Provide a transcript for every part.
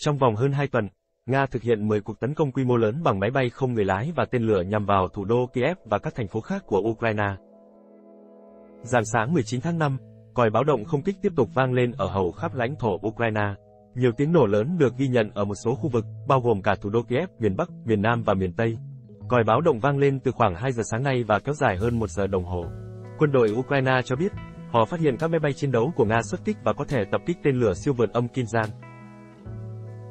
Trong vòng hơn 2 tuần, Nga thực hiện 10 cuộc tấn công quy mô lớn bằng máy bay không người lái và tên lửa nhằm vào thủ đô Kiev và các thành phố khác của Ukraine. Rạng sáng 19 tháng 5, còi báo động không kích tiếp tục vang lên ở hầu khắp lãnh thổ Ukraine. Nhiều tiếng nổ lớn được ghi nhận ở một số khu vực, bao gồm cả thủ đô Kiev, miền Bắc, miền Nam và miền Tây. Còi báo động vang lên từ khoảng 2 giờ sáng nay và kéo dài hơn 1 giờ đồng hồ. Quân đội Ukraine cho biết, họ phát hiện các máy bay chiến đấu của Nga xuất kích và có thể tập kích tên lửa siêu vượt âm Kinzhan.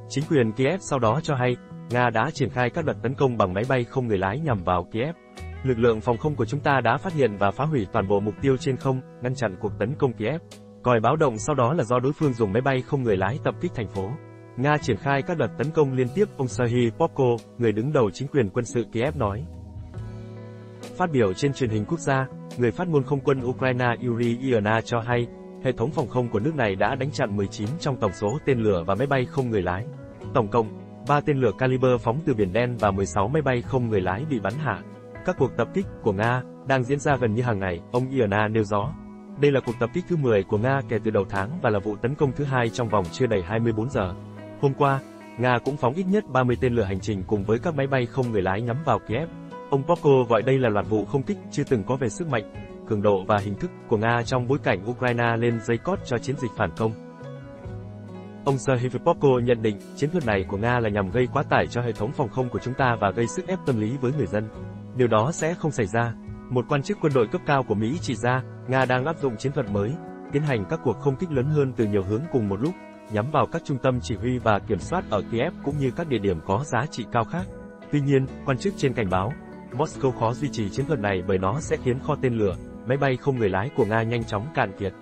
Chính quyền Kiev sau đó cho hay, Nga đã triển khai các đợt tấn công bằng máy bay không người lái nhằm vào Kiev. Lực lượng phòng không của chúng ta đã phát hiện và phá hủy toàn bộ mục tiêu trên không, ngăn chặn cuộc tấn công Kiev. Còi báo động sau đó là do đối phương dùng máy bay không người lái tập kích thành phố. Nga triển khai các đợt tấn công liên tiếp, ông Serhiy Popko, người đứng đầu chính quyền quân sự Kiev nói. Phát biểu trên truyền hình quốc gia, người phát ngôn không quân Ukraine Yuri Iona cho hay, hệ thống phòng không của nước này đã đánh chặn 19 trong tổng số tên lửa và máy bay không người lái. Tổng cộng, 3 tên lửa Caliber phóng từ Biển Đen và 16 máy bay không người lái bị bắn hạ. Các cuộc tập kích của Nga đang diễn ra gần như hàng ngày, ông Irna nêu rõ. Đây là cuộc tập kích thứ 10 của Nga kể từ đầu tháng và là vụ tấn công thứ hai trong vòng chưa đầy 24 giờ. Hôm qua, Nga cũng phóng ít nhất 30 tên lửa hành trình cùng với các máy bay không người lái nhắm vào Kiev. Ông Popko gọi đây là loạt vụ không kích chưa từng có về sức mạnh, cường độ và hình thức của Nga trong bối cảnh Ukraine lên dây cót cho chiến dịch phản công. Ông Sergei Popko nhận định, chiến thuật này của Nga là nhằm gây quá tải cho hệ thống phòng không của chúng ta và gây sức ép tâm lý với người dân. Điều đó sẽ không xảy ra. Một quan chức quân đội cấp cao của Mỹ chỉ ra, Nga đang áp dụng chiến thuật mới, tiến hành các cuộc không kích lớn hơn từ nhiều hướng cùng một lúc, nhắm vào các trung tâm chỉ huy và kiểm soát ở Kiev cũng như các địa điểm có giá trị cao khác. Tuy nhiên, quan chức trên cảnh báo, Moscow khó duy trì chiến thuật này bởi nó sẽ khiến kho tên lửa, máy bay không người lái của Nga nhanh chóng cạn kiệt.